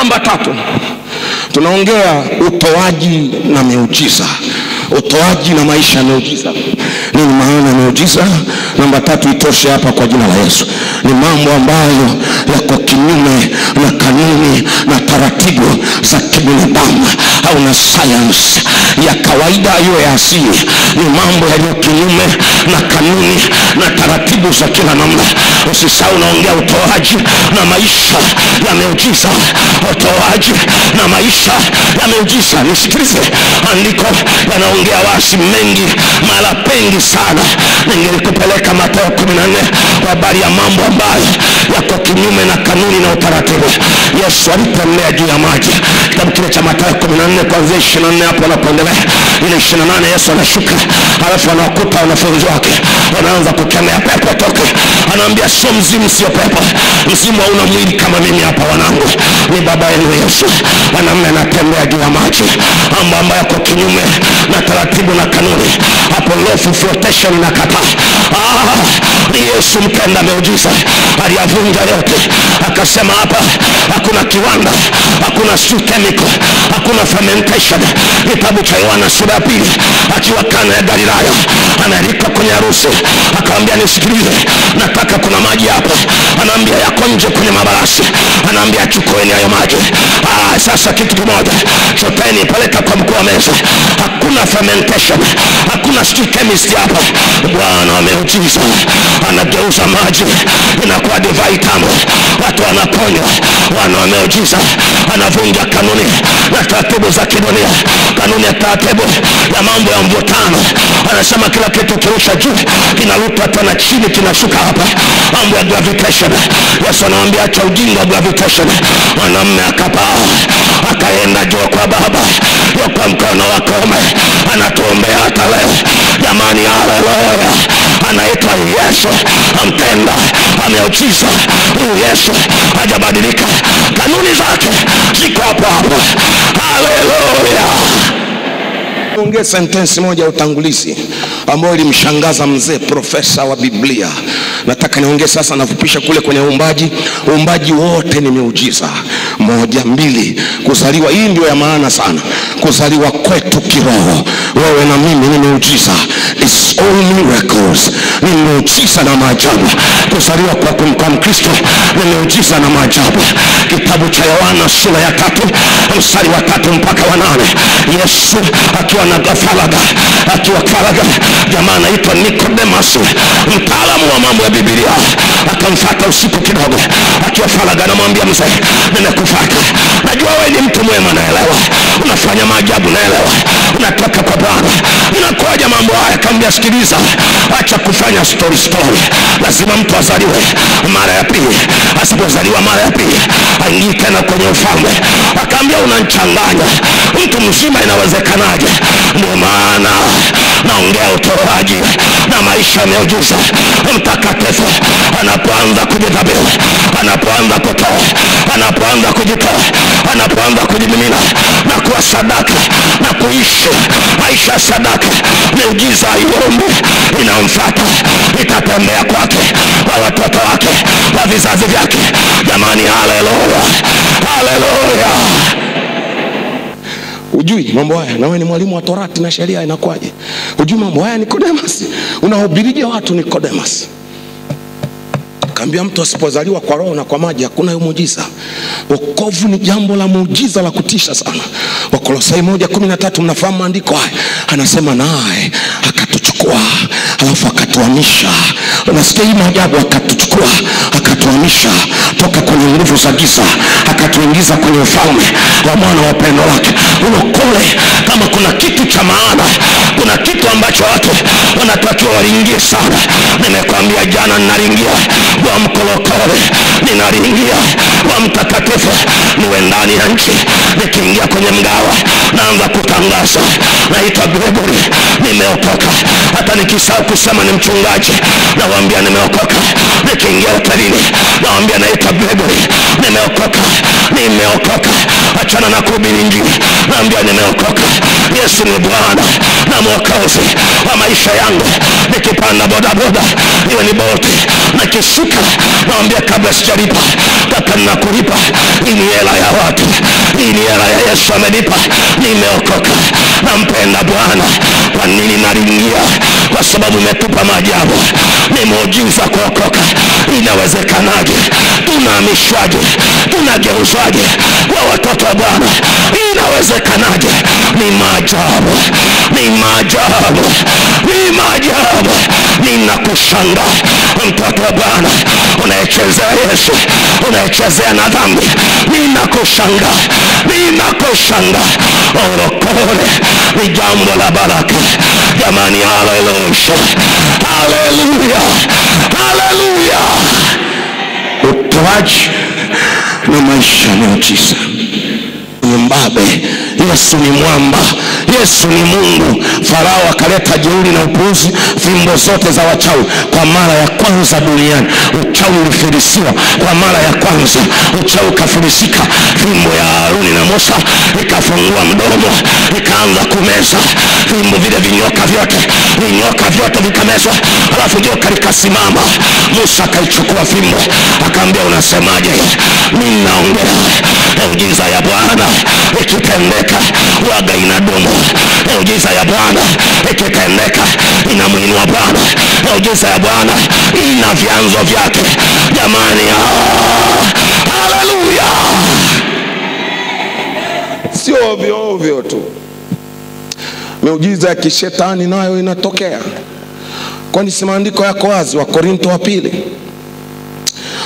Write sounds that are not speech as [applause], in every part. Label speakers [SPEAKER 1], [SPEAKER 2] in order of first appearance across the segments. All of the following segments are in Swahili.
[SPEAKER 1] namba tatu. Tunaongea utoaji na miujiza. Utoaji na maisha ya miujiza. Nini maana ya miujiza? Namba tatu itoshe hapa kwa jina la yesu. Ni mambo ambayo yako kinyume na kanuni na taratibu za kibinadamu. Au na sayansi ya kawaida hiyo ya asili. Ni mambo yaliyo kinyume na kanuni na taratibu za kila namna. Usisau unaongea utoaji na maisha yameujiza utoaji na maisha yameujiza nisikilize andiko yanaongea wasi mengi mara pengi sana. Ningelikupeleka mateo kumi na nne habari ya mambo ambayo kinyume na kanuni na utaratibu. Yesu alitembea juu ya maji. Kitabu kile cha Mathayo kumi na nne kwanzia ishiri na nne hapo anapoendelea ile ishiri na nane yesu anashuka. Alafu anawakuta wanafunzi wake. Wanaanza kukemea pepo toke. Anaambia sio mzimu sio pepo. Mzimu hauna mwili kama mimi hapa wanangu. Ni baba yenu yesu. Mwanamume anatembea juu ya maji. Mambo ambayo yako kinyume na taratibu na kanuni. Hapo lofu flotation na kataa ah, ni yesu mtenda miujiza. Aliyavunja yote akasema hapa hakuna kiwanda hakuna sutemiko hakuna fermentation. Kitabu cha yohana sura ya pili akiwa kana ya galilaya analika kwenye harusi akawambia nisikilize nataka kuna maji hapo anaambia yako nje kwenye mabarasi anaambia chukueni hayo maji. Ah, sasa kitu kimoja. Choteni peleka kwa mkuu wa meza. Hakuna fermentation. Hakuna sijui chemist hapa. Bwana ameujiza. Anageuza maji. Inakuwa divai tamu. Watu wanaponywa. Wana ameujiza. Anavunja kanuni na taratibu za kidunia. Kanuni ya taratibu ya mambo ya mvutano. Anasema kila kitu kirusha juu kinarutwa tena chini kinashuka hapa. Mambo ya gravitation yesu anawambia acha ujinga wa vitosha. mwanamme akapaa akaenda juu kwa baba yo kwa mkono wa kuume anatuombea hata leo. Jamani haleluya! Anaitwa yesu amtenda ameujiza. Huyu yesu hajabadilika. Kanuni zake ziko hapo hapo. Haleluya! Ongee sentensi moja ya utangulizi ambayo ilimshangaza mzee profesa wa biblia nataka niongee sasa nafupisha kule kwenye uumbaji. Uumbaji wote ni miujiza. Moja mbili. Kuzaliwa hii ndio ya maana sana. Kuzaliwa kwetu kiroho. Wewe na mimi ni miujiza It's own miracles ni miujiza na maajabu kuzaliwa kwa kwa mkristo. Ni miujiza na maajabu kitabu cha yohana sura ya tatu mstari wa tatu mpaka wa nane. Yesu akiwa na faraga akiwa faraga jamaa anaitwa nikodemas mtaalamu wa mambo ya Biblia, akamfata usiku kidogo akiwa faraga anamwambia mzee nimekufata. Najua wewe ni mtu mwema naelewa. Unafanya maajabu naelewa. Unatoka kwa bwana. Inakuwaja mambo haya kaambia sikiliza acha kufanya story story. Lazima mtu azaliwe mara ya pili. Asipozaliwa mara ya pili aingii tena kwenye ufalme. Akaambia unanchanganya. Mtu mzima inawezekanaje? Ndio maana naongea utoaji na maisha miujiza mtakatifu anapoanza kujidhabihu anapoanza kutoa anapoanza kujitoa anapoanza kujimimina na kuwa sadaka na kuishi. Maisha ya sadaka miujiza iombe inamfata itatembea kwake kwa watoto wake kwa vizazi vyake. Jamani haleluya haleluya ujui mambo haya? Na wewe ni mwalimu wa torati na sheria inakuwaje ujui mambo haya? Nikodemas. Unahubirije watu nikodemas? Kaambia mtu asipozaliwa kwa roho na kwa maji hakuna hiyo muujiza. Wokovu ni jambo la muujiza la kutisha sana. Wakolosai moja kumi na tatu mnafahamu maandiko haya? Anasema naye akatuchukua alafu akatuhamisha. Unasikia hii maajabu? Akatuchukua akatuhamisha toka kwenye nguvu za giza akatuingiza kwenye ufalme wa mwana wa upendo wake. Ulokole kama kuna kitu cha maana kuna kitu ambacho watu wanatakiwa waliingie sana. Nimekwambia jana ninaringia wa mkolokole ninaringia. Wa mtakatifu niwe ndani ya nchi. Nikiingia kwenye mgawa naanza kutangaza. Naitwa gregory nimeokoka. Hata nikisahau kusema ni mchungaji nawambia nimeokoka. Nikiingia hotelini nawambia naitwa gregory nimeokoka. Nimeokoka. Achana na kuhubiri injili naambia nimeokoka. Yesu ni bwana na mwokozi wa maisha yangu. Nikipanda bodaboda iwe ni boti nakishuka nawambia kabla sijalipa kaka nakulipa hii ni hela ya watu hii ni hela ya yesu amenipa nimeokoka. Nampenda bwana kwa nini nalingia kwa sababu umetupa maajabu ni muujiza kuokoka. Inawezekanaje? Tunahamishwaje? Tunageuzwaje? Kwa watoto wa bwana inawezekanaje? Ni maajabu ni maajabu ni maajabu. Ninakushanga mtoto wa bwana unayechezea yesu unayechezea na dhambi. Ninakushanga ninakushanga. Orokore ni jambo la baraka jamani haleluya. Haleluya. Haleluya. Utoaji na maisha miujiza ni mbabe. Yesu ni mwamba yesu ni mungu. Farao akaleta jeuri na upuuzi fimbo zote za wachawi kwa mara ya kwanza duniani. Uchawi ulifirisiwa kwa mara ya kwanza. Uchawi ukafirisika. fimbo ya haruni na musa ikafungua mdomo ikaanza kumeza. Fimbo vile vinyoka vyote vinyoka vyote vikamezwa alafu joka likasimama. Musa akaichukua fimbo akaambia unasemaje? Mi naongea. Miujiza ya bwana ikitendeka waga inadumu miujiza ya bwana ikitendeka inamwinua bwana. Miujiza ya bwana ina vyanzo vyake. Jamani ah, haleluya!
[SPEAKER 2] Sio ovyo ovyo tu. Miujiza ya kishetani nayo inatokea. Kwani si maandiko yako wazi? Wakorinto wa pili.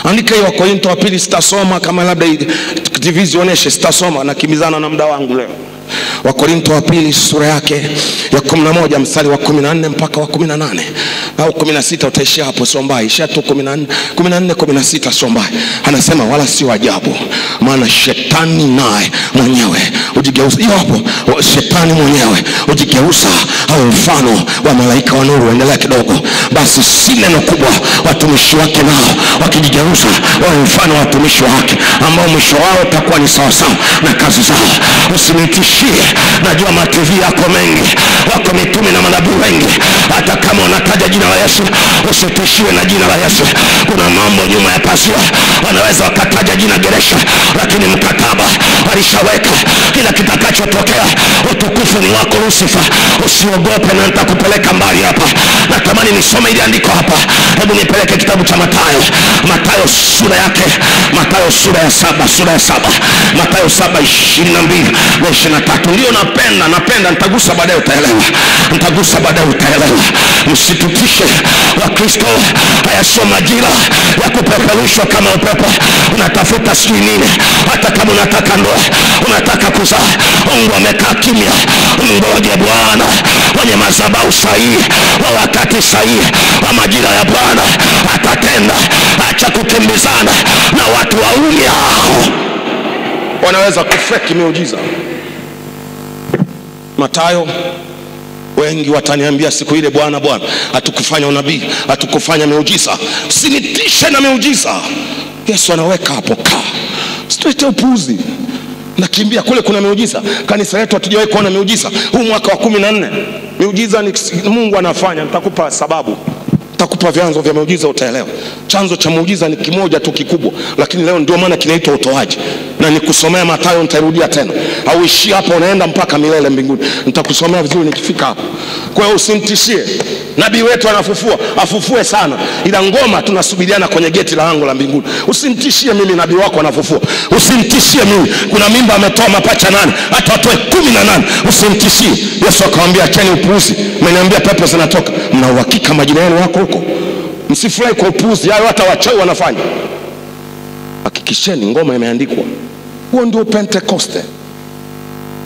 [SPEAKER 2] Andika hiyo wakorinto wa pili sitasoma kama labda tv zionyeshe sitasoma. Nakimbizana na muda wangu leo wakorinto wa pili sura yake ya 11 mstari wa 14 mpaka wa 18 au 16 utaishia hapo sombai ishia tu 14 14 16 sombai anasema wala sio ajabu maana shetani naye mwenyewe ujigeuza hiyo hapo shetani mwenyewe ujigeuza au mfano wa malaika wa nuru. Endelea kidogo. Basi si neno kubwa watumishi wake nao wakijigeuza wawe mfano wa watumishi wake ambao mwisho wao utakuwa ni sawasawa na kazi zao. Usinitishie najua mativi yako mengi wako mitume na manabii wengi. Hata kama unataja jina la yesu. Usitishiwe na jina la yesu. Kuna mambo nyuma ya pasia wanaweza wakataja jina geresha lakini mkataba alishaweka. Kila kitakachotokea utukufu ni wako lusifa usiogope na nitakupeleka mbali hapa. Natamani nisome ili andiko hapa. Hebu nipeleke kitabu cha matayo matayo sura yake. Matayo sura ya saba sura ya saba. Matayo saba ishirini na mbili na ishirini na tatu. Ndio napenda napenda. Nitagusa baadaye utaelewa. Nitagusa baadaye utaelewa. Msitutishe wakristo haya sio majira ya kupeperushwa kama upepo unatafuta sijui nini. Hata kama unataka ndoa unataka kuzaa mungu amekaa kimya. Mngoje bwana wenye madhabahu sahihi wa wakati sahihi wa majira ya bwana atatenda. Acha kukimbizana na watu waume hao wanaweza kufeki miujiza. Matayo wengi wataniambia siku ile bwana bwana hatukufanya unabii hatukufanya miujiza. Usinitishe na miujiza. Yesu anaweka hapo kaa situete upuuzi nakimbia kule kuna miujiza. Kanisa letu hatujawahi kuona miujiza. Huu mwaka wa kumi na nne miujiza ni mungu anafanya. Nitakupa sababu nitakupa vyanzo vya miujiza utaelewa. Chanzo cha muujiza ni kimoja tu kikubwa lakini leo ndio maana kinaitwa utoaji na nikusomea matayo nitairudia tena. Auishii hapo, unaenda mpaka milele mbinguni. Nitakusomea vizuri nikifika hapo. Kwa hiyo usimtishie nabii wetu anafufua. Afufue sana. Ila ngoma tunasubiriana kwenye geti la lango la mbinguni. Usimtishie mimi nabii wako anafufua. Usimtishie mimi. Kuna mimba ametoa mapacha nane hata watoe kumi na nane. Usimtishie yesu akawambia acheni upuuzi. Mmeniambia pepo zinatoka. Mna uhakika majina yenu wako huko? Msifurahi kwa upuuzi. Hayo hata wachawi wanafanya. Hakikisheni ngoma imeandikwa huo ndio pentekoste.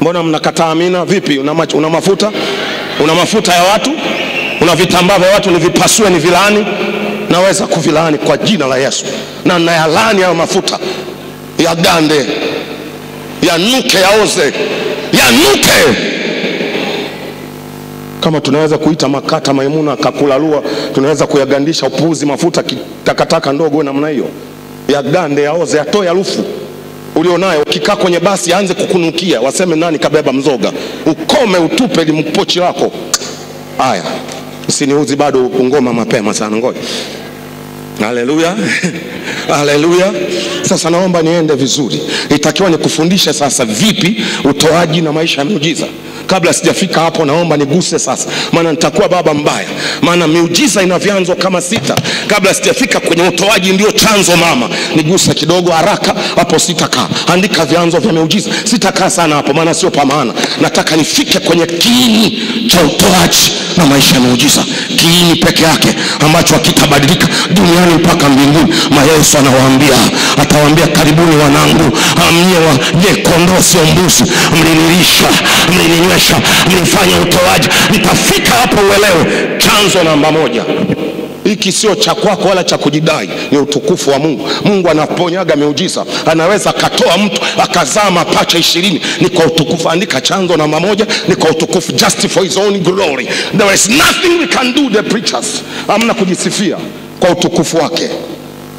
[SPEAKER 2] Mbona mnakataa amina? Vipi? Una, una mafuta? Una mafuta ya watu? Una vitambaa vya watu? Nivipasue ni vilaani naweza kuvilaani kwa jina la yesu. Na nayalaani hayo mafuta. Ya yagande yanuke yaoze. Yanuke kama tunaweza kuita makata maimuna kakulalua tunaweza kuyagandisha upuuzi mafuta kitakataka ndogo namna hiyo. Ya yagande yaoze yatoe harufu ulionayo ukikaa kwenye basi aanze kukunukia waseme nani kabeba mzoga. Ukome utupe limpochi lako. Haya usiniuzi bado ngoma mapema sana ngoja. Haleluya [laughs] haleluya. Sasa naomba niende vizuri. Itakiwa nikufundishe sasa vipi utoaji na maisha ya miujiza kabla sijafika hapo naomba niguse sasa. Maana nitakuwa baba mbaya. Maana miujiza ina vyanzo kama sita. Kabla sijafika kwenye utoaji ndio chanzo mama. Niguse kidogo haraka hapo sitakaa. Andika vyanzo vya miujiza. Sitakaa sana hapo maana sio pa maana. Nataka nifike kwenye kiini cha utoaji na maisha ya miujiza. Kiini peke yake ambacho akitabadilika duniani mpaka mbinguni. Ma yesu anawaambia atawaambia karibuni wanangu amnyewa je kondoo sio mbuzi? Mlinilisha mlininywesha mlifanya utoaji. Nitafika hapo uelewe. Chanzo namba moja hiki sio cha kwako wala cha kujidai ni utukufu wa mungu. Mungu anaponyaga miujiza anaweza akatoa mtu akazaa mapacha ishirini. Ni kwa utukufu andika chanzo namba moja ni kwa utukufu just for his own glory. There is nothing we can do the preachers. Amna kujisifia kwa utukufu wake.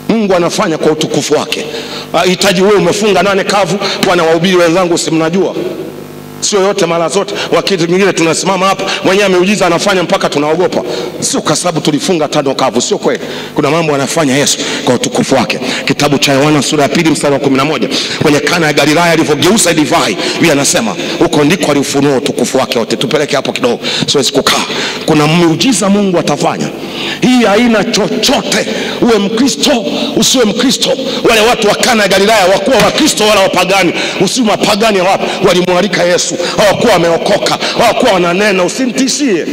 [SPEAKER 2] Mungu anafanya kwa utukufu wake. Hitaji wewe umefunga nane kavu. Bwana wahubiri wenzangu si mnajua sio yote mara zote. Wakati mwingine tunasimama hapa mwenyewe ameujiza anafanya mpaka tunaogopa. Sio kwa sababu tulifunga tano kavu sio kweli. Kuna mambo anafanya yesu kwa utukufu wake. Kitabu cha yohana sura ya pili mstari wa kumi na moja kwenye kana ya galilaya alivyogeuza divai huyu anasema huko ndiko alifunua utukufu wake wote. Tupeleke hapo kidogo siwezi kukaa. Kuna miujiza mungu atafanya hii haina chochote. Uwe mkristo usiwe mkristo. Wale watu wa kana ya galilaya wakuwa wakristo wala wapagani. Usiwe mapagani wapi walimwalika yesu. Hawakuwa wameokoka. Hawakuwa wananena. Usimtishie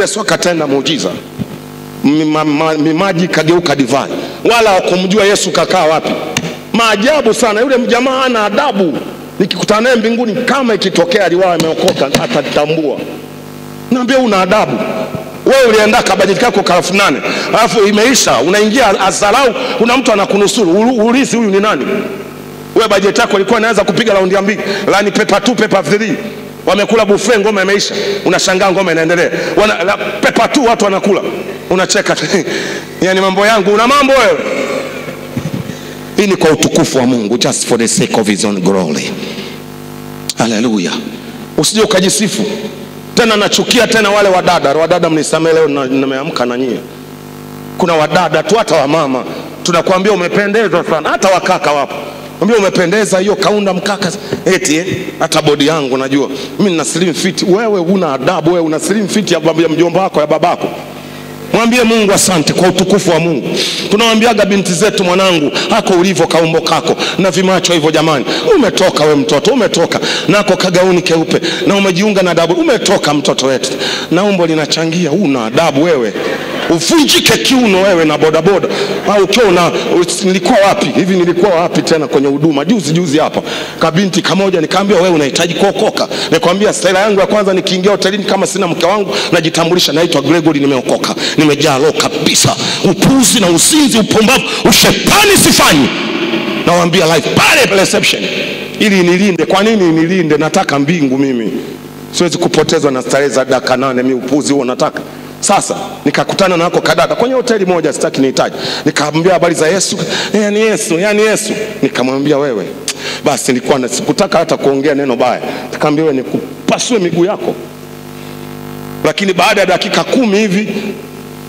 [SPEAKER 2] yesu akatenda muujiza. Mimaji kageuka divai. Wala wakumjua yesu kakaa wapi. Maajabu sana. Yule mjamaa ana adabu. Nikikutana naye mbinguni kama ikitokea aliwaa ameokoka atatambua. Naambia una adabu wewe ulienda kabajeti kako ka elfu nane alafu imeisha unaingia azalau kuna mtu anakunusuru ulisi huyu ni nani? Wewe bajeti yako ilikuwa inaweza kupiga raundi ya mbili lani pepa 2 pepa 3 wamekula buffet ngoma imeisha unashangaa ngoma inaendelea. Wana, la, pepa tu watu wanakula. Unacheka [laughs] yani mambo yangu una mambo wewe? [laughs] Hii ni kwa utukufu wa mungu just for the sake of his own glory. Haleluya usije ukajisifu tena nachukia tena wale wadada. Wadada mnisamee leo nimeamka na nyie. Kuna wadada tu hata wamama tunakuambia umependeza sana. Hata wakaka wapo. Ambia umependeza hiyo kaunda mkaka. Eti eh? hata bodi yangu najua. Mimi nina slim fit. Wewe una adabu wewe una slim fit ya, ya mjomba wako ya babako mwambie mungu asante kwa utukufu wa mungu. Tunawambiaga binti zetu mwanangu hako ulivyo kaumbo kako na vimacho hivyo jamani. Umetoka we mtoto umetoka. Nako kagauni keupe na umejiunga na adabu. Umetoka mtoto wetu. Na umbo linachangia. Una adabu wewe uvunjike kiuno wewe na bodaboda. Au ukiwa una nilikuwa wapi? Hivi nilikuwa wapi tena kwenye huduma? Juzi juzi hapa. Kabinti kamoja nikaambia wewe unahitaji kuokoka? Nikwambia staila yangu ya kwanza nikiingia hotelini kama sina mke wangu najitambulisha naitwa gregory nimeokoka. Nimejaa roho kabisa. Upuzi na usinzi upumbavu ushetani sifanyi. Nawambia live pale reception ili nilinde. Kwa nini nilinde? Nataka mbingu mimi. Siwezi kupotezwa na starehe za daka nane. Mi upuzi huo nataka sasa nikakutana nako kadada kwenye hoteli moja sitaki nihitaji nikamwambia habari za yesu. Yani yesu yani yesu. Nikamwambia wewe basi nilikuwa sikutaka hata kuongea neno baya. Nikamwambia wewe nikupasue miguu yako. Lakini baada ya dakika kumi hivi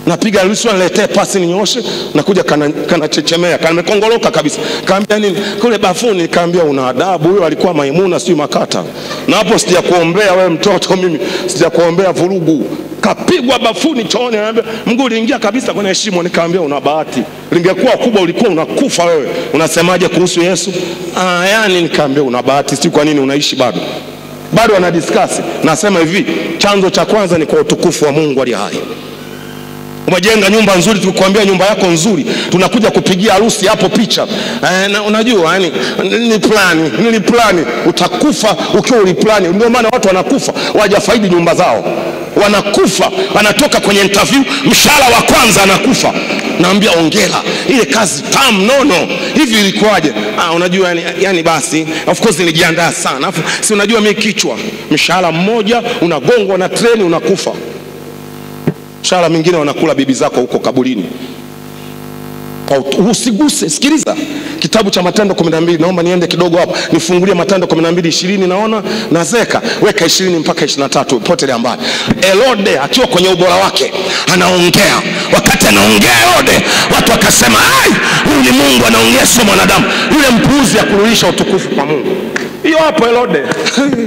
[SPEAKER 2] napiga rushwa, niletee pasi ninyoshe, nakuja kanachechemea kana kamekongoloka kabisa. Kaambia nini? Kule bafuni nikaambia una adabu huyo alikuwa maimuna sijui makata. Na hapo sijakuombea wewe mtoto mimi sijakuombea vurugu. Kapigwa bafuni chooni anambia mguu uliingia kabisa kwenye shimo. Nikaambia una bahati. Lingekuwa kubwa ulikuwa unakufa wewe. Unasemaje kuhusu yesu? Ah, yani nikaambia una bahati si kwa nini unaishi bado? Bado wanadiskasi nasema hivi chanzo cha kwanza ni kwa utukufu wa mungu aliye hai umejenga nyumba nzuri tukikwambia nyumba yako nzuri tunakuja kupigia harusi hapo picha. E, na, unajua yani ni plani ni plani? Utakufa ukiwa uliplani. Ndio maana watu wanakufa wajafaidi nyumba zao. Wanakufa wanatoka kwenye interview mshahara wa kwanza anakufa. Naambia ongera ile kazi tam nono hivi ilikuwaje? Ah, unajua yani, yani basi of course nilijiandaa sana. Afu, si unajua mi kichwa mshahara mmoja unagongwa na treni unakufa mshahara mingine wanakula bibi zako huko kaburini. Usiguse sikiliza. Kitabu cha matendo kumi na mbili naomba niende kidogo hapo nifungulie matendo kumi na mbili ishirini naona. Nazeka. Weka ishirini mpaka ishiri na tatu. Potelea mbali herode akiwa kwenye ubora wake anaongea. Wakati anaongea herode watu wakasema ai huyu ni mungu anaongea sio mwanadamu. Yule mpuzi akurudisha utukufu kwa mungu. Hiyo hapo herode.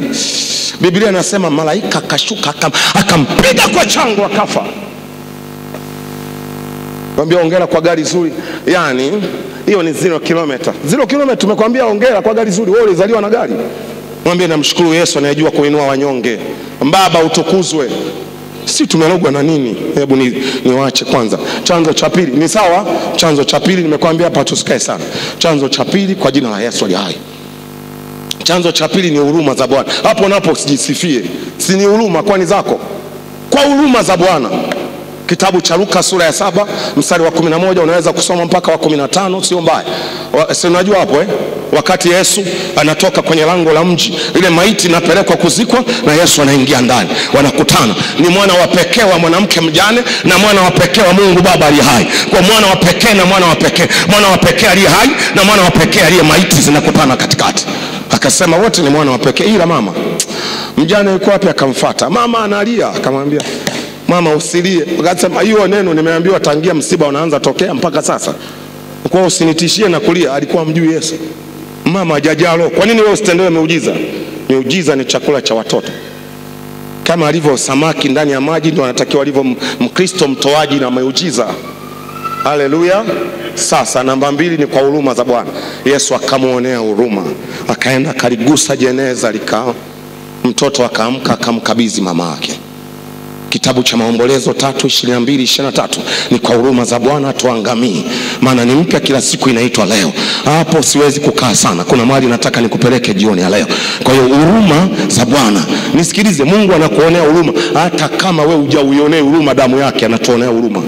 [SPEAKER 2] [laughs] Biblia inasema malaika akashuka akam, akampiga kwa chango akafa kwambia ongera kwa gari zuri. Yaani hiyo ni zero kilomita zero kilomita tumekwambia ongera kwa gari zuri. Wewe ulizaliwa na gari? Mwambie namshukuru yesu anayejua kuinua wanyonge. Baba utukuzwe. Si tumelogwa na nini? Hebu ni, niwache kwanza. Chanzo cha pili ni sawa? Chanzo cha pili nimekwambia hapa tusikae sana. Chanzo cha pili kwa jina la yesu aliye hai. Chanzo cha pili ni huruma za bwana. Hapo napo sijisifie. Si ni huruma kwani zako? Kwa huruma za bwana kitabu cha luka sura ya saba mstari wa kumi na moja unaweza kusoma mpaka wa kumi na tano sio mbaya. Si unajua hapo eh? wakati yesu anatoka kwenye lango la mji ile maiti inapelekwa kuzikwa na yesu anaingia ndani. Wanakutana. Ni mwana wa pekee wa mwanamke mjane na mwana wa pekee wa mungu baba aliye hai. Kwa mwana wa pekee na mwana wa pekee. Mwana wa pekee aliye hai na mwana wa pekee aliye maiti zinakutana katikati. Akasema wote ni mwana wa pekee. Ila mama mjane yuko wapi akamfata? Mama analia akamwambia mama usilie. Akasema hiyo neno nimeambiwa tangia msiba unaanza tokea mpaka sasa. Kwa usinitishie na kulia alikuwa mjui yesu. Mama hajajalo kwa nini wewe usitendewe miujiza? Miujiza ni chakula cha watoto. Kama alivyo samaki ndani ya maji ndio anatakiwa alivyo mkristo mtoaji na miujiza. Haleluya. Sasa namba mbili ni kwa huruma za bwana. Yesu akamwonea huruma. Akaenda akaligusa jeneza likaa mtoto akaamka akamkabidhi mama yake kitabu cha maombolezo tatu ishirini na mbili ishirini na tatu. Ni kwa huruma za bwana tuangamii maana ni mpya kila siku inaitwa leo. Hapo siwezi kukaa sana. Kuna mahali nataka nikupeleke jioni ya leo. Kwa hiyo huruma za bwana. Nisikilize mungu anakuonea huruma. Hata kama we hujauionee huruma damu yake anatuonea huruma.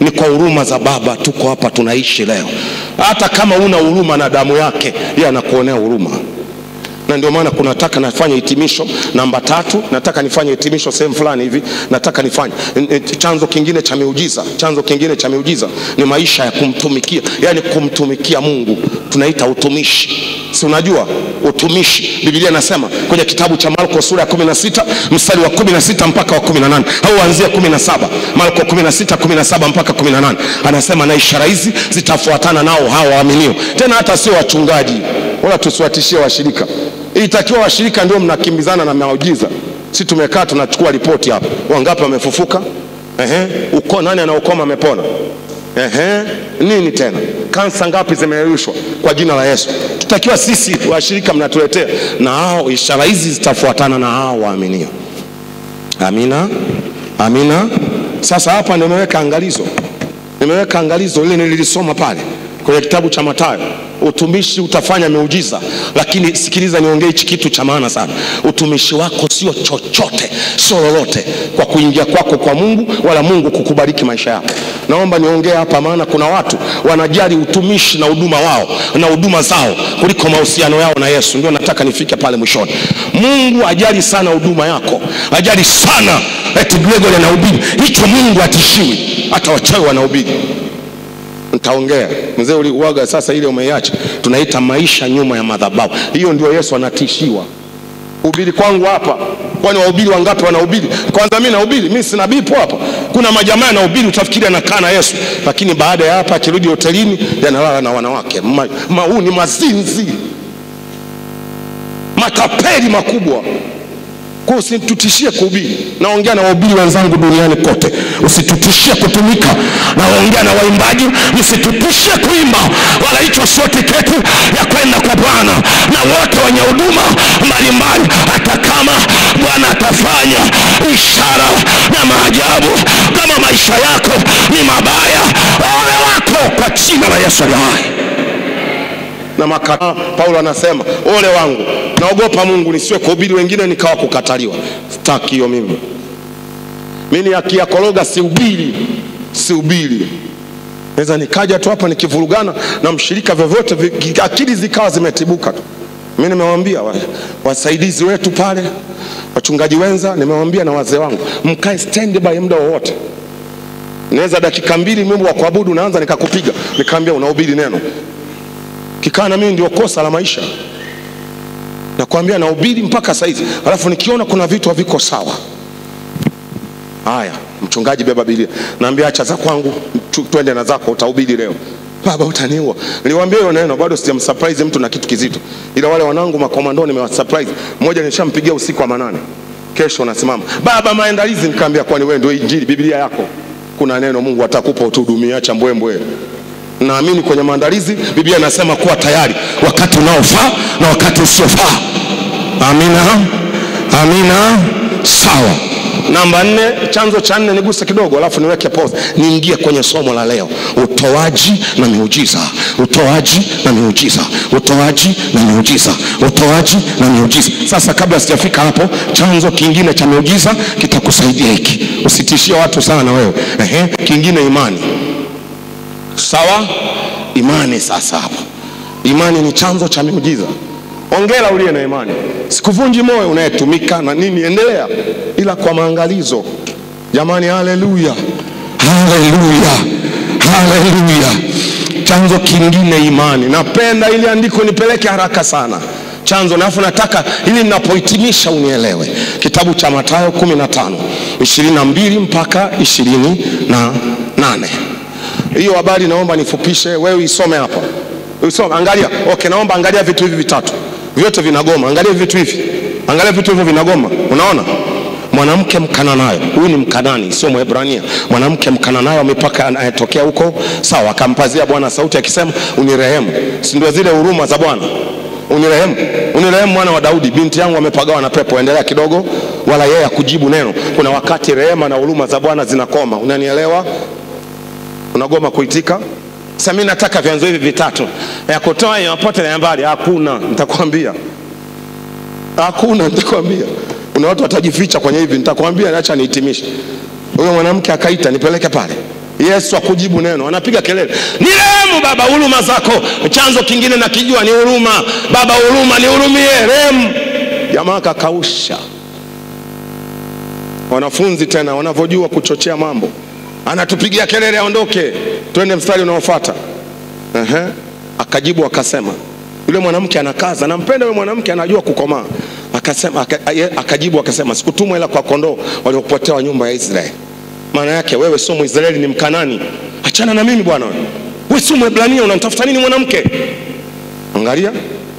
[SPEAKER 2] Ni kwa huruma za baba tuko hapa tunaishi leo. Hata kama una huruma na damu yake yeye anakuonea huruma na ndio maana kuna kunataka nafanya hitimisho namba tatu nataka nifanye hitimisho sehemu fulani hivi nataka nifanye. Chanzo kingine cha miujiza chanzo kingine cha miujiza ni maisha ya kumtumikia yani kumtumikia mungu. Tunaita utumishi. Si unajua? Utumishi. Biblia inasema kwenye kitabu cha marko sura ya 16 mstari wa 16 mpaka wa 18 au anzia 17 marko 16 17 mpaka 18 anasema na ishara hizi zitafuatana nao hao waaminio. Tena hata sio wachungaji. Wala tusiwatishie washirika ilitakiwa washirika ndio mnakimbizana na maujiza. si tumekaa tunachukua ripoti hapa. Wangapi wamefufuka? Ehe, uko nani anaokoma amepona? Ehe, nini tena? Kansa ngapi zimerushwa kwa jina la yesu? Tutakiwa sisi washirika mnatuletea na hao ishara hizi zitafuatana na hao waaminio. Amina. Amina. Sasa hapa nimeweka angalizo. Nimeweka angalizo lile nililisoma pale kwenye kitabu cha matayo utumishi utafanya miujiza lakini sikiliza niongee hichi kitu cha maana sana. Utumishi wako sio chochote sio lolote kwa kuingia kwako kwa mungu wala mungu kukubariki maisha yako. Naomba niongee hapa maana kuna watu wanajali utumishi na huduma wao na huduma zao kuliko mahusiano yao na yesu. Ndio nataka nifike pale mwishoni. Mungu ajali sana huduma yako ajali sana eti gregory anahubiri. Hicho mungu atishiwi hata wachawi wanahubiri nitaongea mzee uliuaga sasa ile umeiacha. Tunaita maisha nyuma ya madhabahu. Hiyo ndio yesu anatishiwa. Ubiri kwangu hapa. Kwani wahubiri wangapi wanahubiri? Kwanza mi nahubiri. Mi sina bipo hapa. Kuna majamaa yanahubiri utafikiri anakaa na yesu. Lakini baada ya hapa akirudi hotelini yanalala na wanawake. Ma, ma, ni mazinzi. Matapeli makubwa kwa usitutishie kuhubiri. Naongea na wahubiri wenzangu duniani kote. Usitutishie kutumika. Naongea na waimbaji. Msitutishie kuimba. Wala hicho sio tiketi ya kwenda kwa bwana. Na wote wenye huduma mbalimbali hata kama bwana atafanya ishara na maajabu kama maisha yako ni mabaya ole wako kwa jina la yesu aliye hai. Na makata paulo anasema ole wangu naogopa mungu nisiwe kuhubiri wengine nikawa kukataliwa. Staki hiyo mimi mimi akiyakoroga siubiri siubiri naweza nikaja tu hapa nikivurugana na mshirika vyovyote akili zikawa zimetibuka tu. Mi nimewambia wa, wasaidizi wetu pale wachungaji wenza nimewambia na wazee wangu mkae standby muda wowote. Naweza dakika mbili mimi wa kuabudu naanza nikakupiga nikaambia unahubiri neno. Kikaa na mimi ndio kosa la maisha nakwambia nahubiri mpaka saizi alafu nikiona kuna vitu haviko sawa. Haya mchungaji beba bilia naambia acha za kwangu twende na zako utahubiri leo. Baba utaniua. Niliwaambia hiyo neno bado sijamsurprise mtu na kitu kizito. Ila wale wanangu makomando nimewasurprise. Mmoja nishampigia usiku wa manane. Kesho nasimama baba maandalizi. Nikaambia kwani wewe ndio injili? Biblia yako. Kuna neno mungu atakupa utuhudumia acha mbwembwe naamini kwenye maandalizi biblia inasema kuwa tayari wakati unaofaa na wakati usiofaa. Amina. Amina. Sawa. Namba nne chanzo cha nne niguse kidogo alafu niweke pause. Niingie kwenye somo la leo. Utoaji na miujiza. Utoaji na miujiza. Utoaji na miujiza. Utoaji na miujiza. Sasa kabla sijafika hapo chanzo kingine cha miujiza kitakusaidia hiki. Usitishie watu sana wewe. Ehe, kingine imani sawa? Imani sasa hapo imani ni chanzo cha miujiza. Ongera uliye na imani. Sikuvunji moyo unayetumika na nini. Endelea. Ila kwa maangalizo. Jamani haleluya. Haleluya. Haleluya. Chanzo kingine imani. Napenda ili andiko nipeleke haraka sana. Chanzo nafu nataka ili ninapohitimisha unielewe. Kitabu cha matayo 15 22 mpaka 28 hiyo habari naomba nifupishe wewe isome hapa. Usome, angalia. Okay naomba angalia vitu hivi vitatu. Vyote vinagoma. Angalia vitu hivi. Angalia vitu hivyo vinagoma. Unaona? Mwanamke mkananayo. Huyu ni mkanani sio mwebrania. Mwanamke mkananayo amepaka anayetokea huko. Sawa akampazia bwana sauti akisema unirehemu. Si ndio zile huruma za bwana? Unirehemu. Unirehemu mwana wa daudi. Binti yangu amepagawa na pepo. Endelea kidogo wala yeye akujibu neno. Kuna wakati rehema na huruma za bwana zinakoma. Unanielewa unagoma kuitika? Sasa mimi nataka vyanzo hivi vitatu. Ya kutoa yopote na mbali. Hakuna nitakwambia. Hakuna nitakwambia. Kuna watu watajificha kwenye hivi nitakwambia acha nihitimishe. Huyo mwanamke akaita nipeleke pale. Yesu akujibu neno anapiga kelele. Ni rehemu baba huruma zako. Chanzo kingine nakijua ni huruma. Baba huruma nihurumie. Rehemu. Jamaa kakausha wanafunzi tena wanavyojua kuchochea mambo anatupigia kelele aondoke. Twende mstari unaofuata. Ehe. akajibu akasema yule mwanamke anakaza nampenda yule mwanamke anajua kukomaa akasema aka, akajibu akasema sikutumwa ila kwa kondoo waliopotea nyumba ya israeli. Maana yake wewe sio mwisraeli ni mkanani. Achana na mimi bwana. Wewe sio mwebrania unanitafuta nini mwanamke? Angalia.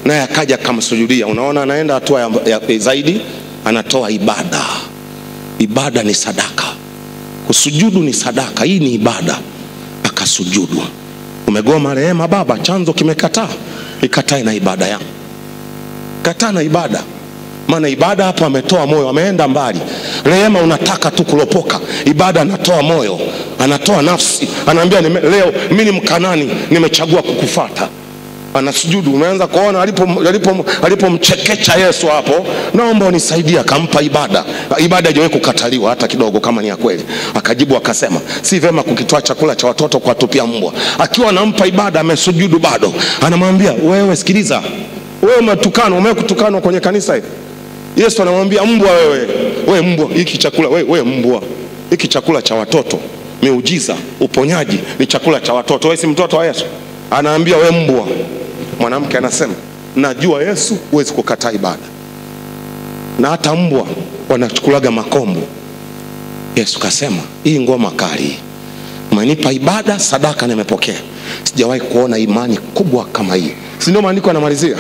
[SPEAKER 2] Naye akaja akamsujudia. Unaona anaenda hatua ya, ya, zaidi anatoa ibada. Ibada ni sadaka kusujudu ni sadaka hii ni ibada. Akasujudu umegoma rehema baba chanzo kimekataa. Ikatae na ibada yangu. Kataa na ibada. Maana ibada hapo ametoa moyo ameenda mbali. Rehema unataka tu kulopoka. Ibada anatoa moyo anatoa nafsi. Anaambia leo mimi ni mkanani nimechagua kukufata anasujudu. Umeanza kuona alipomchekecha alipo, alipomchekecha yesu hapo naomba unisaidie akampa ibada. Ibada haijawahi kukataliwa hata kidogo kama ni ya kweli. Akajibu akasema si vema kukitoa chakula cha watoto kuwatupia mbwa. Akiwa anampa ibada amesujudu bado. Anamwambia wewe sikiliza. Wewe umetukanwa umekutukanwa kwenye kanisa hili. Yesu anamwambia mbwa wewe. We mbwa hiki chakula we, we mbwa. Hiki chakula cha watoto. Miujiza uponyaji ni chakula cha watoto. Wewe si mtoto wa yesu? Anaambia we mbwa mwanamke anasema najua yesu huwezi kukataa ibada. Na hata mbwa wanachukulaga makombo. Yesu kasema hii ngoma kali umenipa ibada sadaka nimepokea. Sijawahi kuona imani kubwa kama hii. Si ndio maandiko yanamalizia